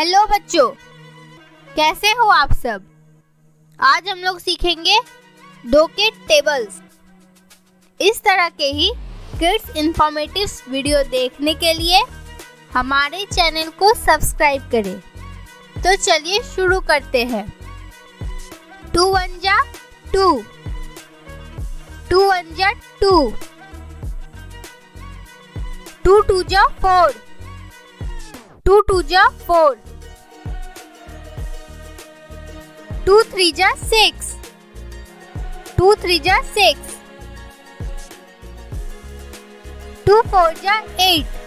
Hello बच्चों, कैसे हो आप सब? आज हम लोग सीखेंगे दो के टेबल्स इस तरह के ही किड्स इंफॉर्मेटिव वीडियो देखने के लिए हमारे चैनल को सब्सक्राइब करें। तो चलिए शुरू करते हैं। टू वन जा टू। टू वन जा टू। टू टू जा फोर। टू टू जा फोर। टू थ्री जा सिक्स। टू थ्री जा सिक्स। टू फोर जा एट।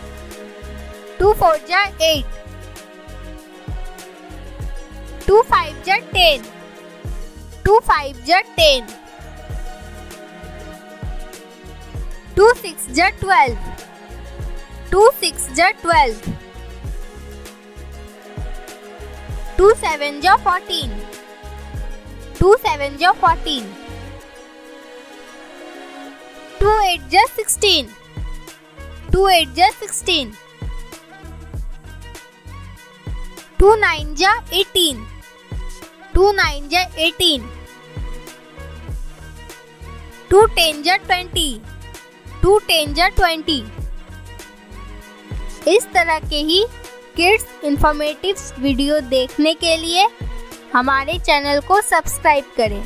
टू फोर जा एट। टू फाइव जा टेन। टू फाइव जा टेन। टू सिक्स जा ट्वेल्व। टू सिक्स जा ट्वेल्व। टू सेवन जा फोर्टीन टू सेवन जा फोर्टीन टू एट जा सिक्सटीन टू एट जा सिक्सटीन टू नाइन जा एटीन टू नाइन जा एटीन टू टेन जा ट्वेंटी टू टेन जा ट्वेंटी इस तरह के ही किड्स इंफॉर्मेटिव वीडियो देखने के लिए हमारे चैनल को सब्सक्राइब करें।